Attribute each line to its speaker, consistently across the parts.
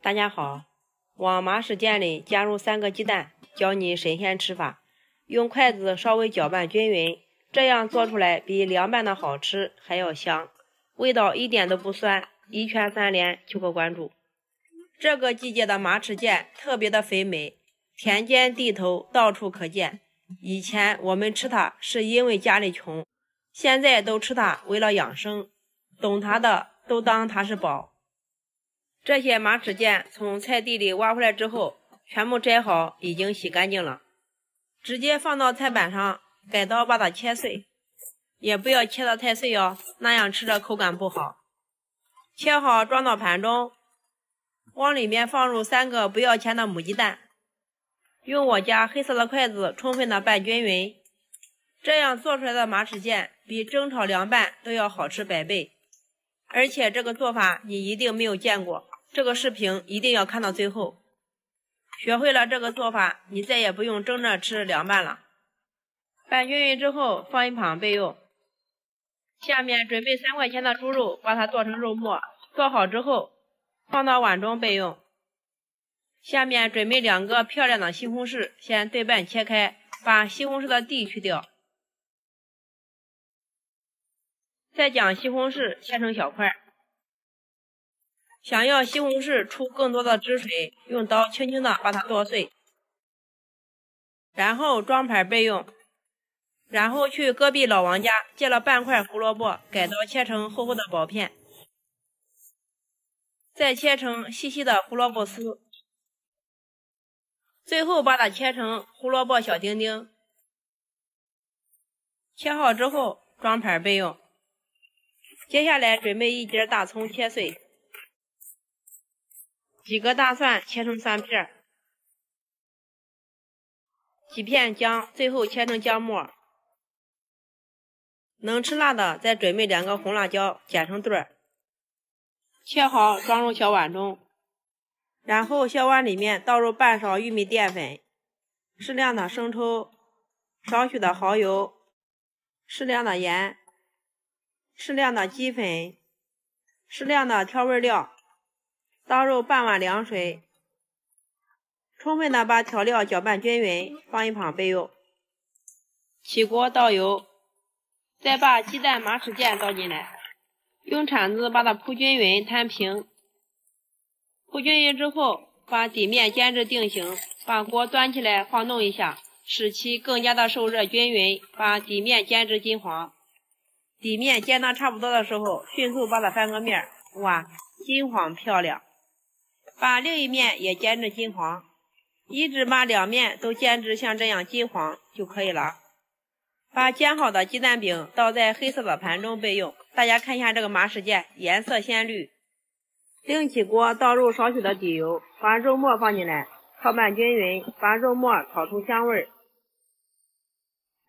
Speaker 1: 大家好，往马齿苋里加入三个鸡蛋，教你神仙吃法。用筷子稍微搅拌均匀，这样做出来比凉拌的好吃还要香，味道一点都不酸，一圈三连，求个关注。这个季节的马齿苋特别的肥美，田间地头到处可见。以前我们吃它是因为家里穷，现在都吃它为了养生。懂它的都当它是宝。这些马齿苋从菜地里挖回来之后，全部摘好，已经洗干净了，直接放到菜板上，改刀把它切碎，也不要切得太碎哦，那样吃着口感不好。切好装到盘中，往里面放入三个不要钱的母鸡蛋，用我家黑色的筷子充分的拌均匀，这样做出来的马齿苋比蒸炒凉拌都要好吃百倍。而且这个做法你一定没有见过。这个视频一定要看到最后，学会了这个做法，你再也不用蒸着吃凉拌了。拌均匀之后放一旁备用。下面准备三块钱的猪肉，把它做成肉末，做好之后放到碗中备用。下面准备两个漂亮的西红柿，先对半切开，把西红柿的蒂去掉，再将西红柿切成小块。想要西红柿出更多的汁水，用刀轻轻的把它剁碎，然后装盘备用。然后去隔壁老王家借了半块胡萝卜，改刀切成厚厚的薄片，再切成细细的胡萝卜丝，最后把它切成胡萝卜小丁丁。切好之后装盘备用。接下来准备一节大葱切碎。几个大蒜切成蒜片，几片姜，最后切成姜末。能吃辣的，再准备两个红辣椒，剪成段儿，切好装入小碗中。然后小碗里面倒入半勺玉米淀粉，适量的生抽，少许的蚝油，适量的盐，适量的鸡粉，适量的调味料。倒入半碗凉水，充分的把调料搅拌均匀，放一旁备用。起锅倒油，再把鸡蛋、马齿苋倒进来，用铲子把它铺均匀、摊平。铺均匀之后，把底面煎至定型，把锅端起来晃动一下，使其更加的受热均匀，把底面煎至金黄。底面煎到差不多的时候，迅速把它翻个面儿，哇，金黄漂亮。把另一面也煎至金黄，一直把两面都煎至像这样金黄就可以了。把煎好的鸡蛋饼倒在黑色的盘中备用。大家看一下这个马齿苋，颜色鲜绿。另起锅倒入少许的底油，把肉末放进来，炒拌均匀，把肉末炒出香味儿。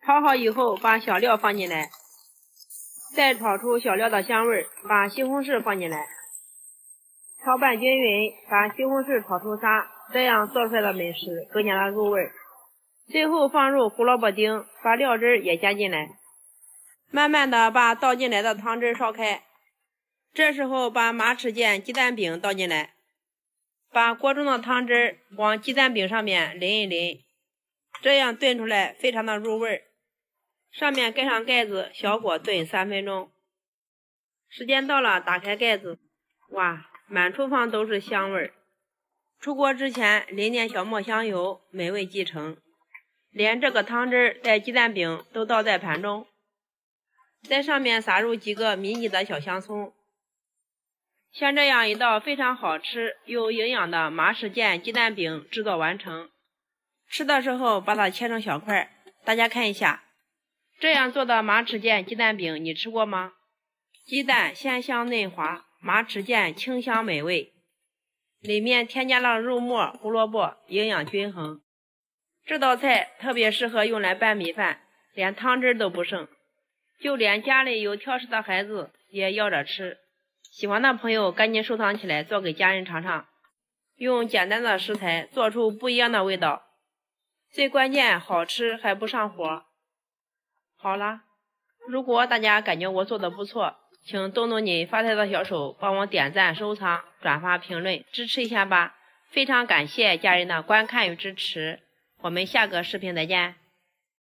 Speaker 1: 炒好以后，把小料放进来，再炒出小料的香味儿，把西红柿放进来。炒拌均匀，把西红柿炒出沙，这样做出来的美食更加的入味。最后放入胡萝卜丁，把料汁也加进来，慢慢的把倒进来的汤汁烧开。这时候把马齿苋鸡蛋饼倒进来，把锅中的汤汁往鸡蛋饼上面淋一淋，这样炖出来非常的入味。上面盖上盖子，小火炖三分钟。时间到了，打开盖子，哇！满厨房都是香味儿，出锅之前淋点小磨香油，美味继承。连这个汤汁儿带鸡蛋饼都倒在盘中，在上面撒入几个迷你的小香葱。像这样一道非常好吃又营养的马齿苋鸡蛋饼制作完成。吃的时候把它切成小块，大家看一下，这样做的马齿苋鸡蛋饼你吃过吗？鸡蛋鲜香嫩滑。马齿苋清香美味，里面添加了肉末、胡萝卜，营养均衡。这道菜特别适合用来拌米饭，连汤汁都不剩，就连家里有挑食的孩子也要着吃。喜欢的朋友赶紧收藏起来，做给家人尝尝。用简单的食材做出不一样的味道，最关键好吃还不上火。好了，如果大家感觉我做的不错。请动动你发财的小手，帮我点赞、收藏、转发、评论，支持一下吧！非常感谢家人的观看与支持，我们下个视频再见。